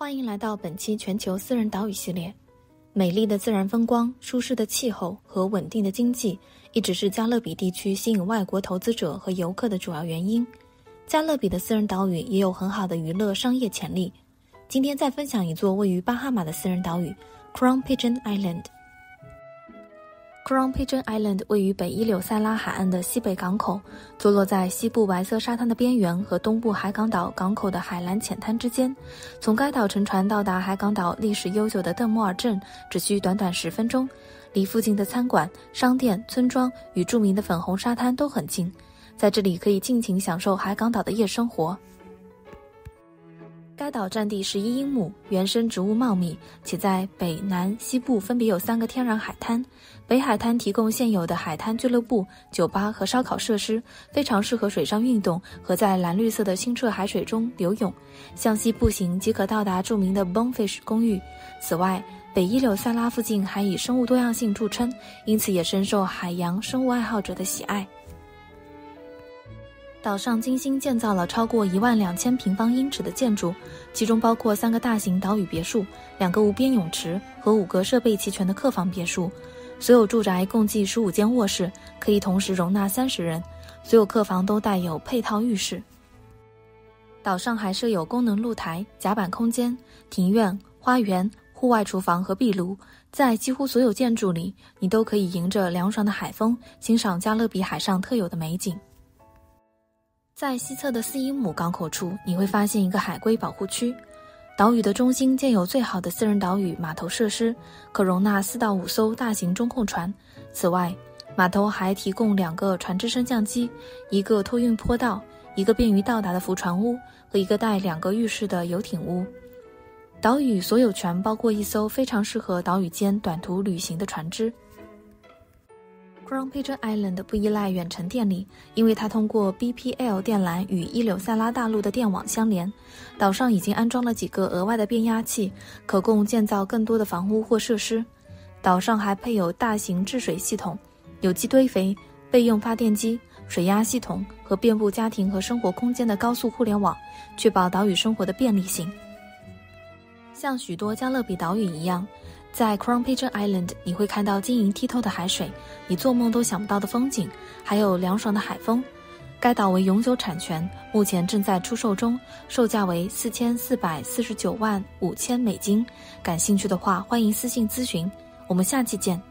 欢迎来到本期全球私人岛屿系列。美丽的自然风光、舒适的气候和稳定的经济，一直是加勒比地区吸引外国投资者和游客的主要原因。加勒比的私人岛屿也有很好的娱乐商业潜力。今天再分享一座位于巴哈马的私人岛屿 ——Crown Pigeon Island。Crown Pigeon Island 位于北伊柳塞拉海岸的西北港口，坐落在西部白色沙滩的边缘和东部海港岛港口的海蓝浅滩之间。从该岛乘船到达海港岛历史悠久的邓莫尔镇只需短短十分钟，离附近的餐馆、商店、村庄与著名的粉红沙滩都很近，在这里可以尽情享受海港岛的夜生活。该岛占地十一英亩，原生植物茂密，且在北、南、西部分别有三个天然海滩。北海滩提供现有的海滩俱乐部、酒吧和烧烤设施，非常适合水上运动和在蓝绿色的清澈海水中游泳。向西步行即可到达著名的 Bonefish 公寓。此外，北伊柳塞拉附近还以生物多样性著称，因此也深受海洋生物爱好者的喜爱。岛上精心建造了超过一万两千平方英尺的建筑，其中包括三个大型岛屿别墅、两个无边泳池和五个设备齐全的客房别墅。所有住宅共计十五间卧室，可以同时容纳三十人。所有客房都带有配套浴室。岛上还设有功能露台、甲板空间、庭院、花园、户外厨房和壁炉。在几乎所有建筑里，你都可以迎着凉爽的海风，欣赏加勒比海上特有的美景。在西侧的四英亩港口处，你会发现一个海龟保护区。岛屿的中心建有最好的私人岛屿码头设施，可容纳四到五艘大型中控船。此外，码头还提供两个船只升降机、一个托运坡道、一个便于到达的浮船屋和一个带两个浴室的游艇屋。岛屿所有权包括一艘非常适合岛屿间短途旅行的船只。Crown Pigeon Island 不依赖远程电力，因为它通过 BPL 电缆与伊柳塞拉大陆的电网相连。岛上已经安装了几个额外的变压器，可供建造更多的房屋或设施。岛上还配有大型治水系统、有机堆肥、备用发电机、水压系统和遍布家庭和生活空间的高速互联网，确保岛屿生活的便利性。像许多加勒比岛屿一样。在 Crown Pigeon Island，你会看到晶莹剔透的海水，你做梦都想不到的风景，还有凉爽的海风。该岛为永久产权，目前正在出售中，售价为四千四百四十九万五千美金。感兴趣的话，欢迎私信咨询。我们下期见。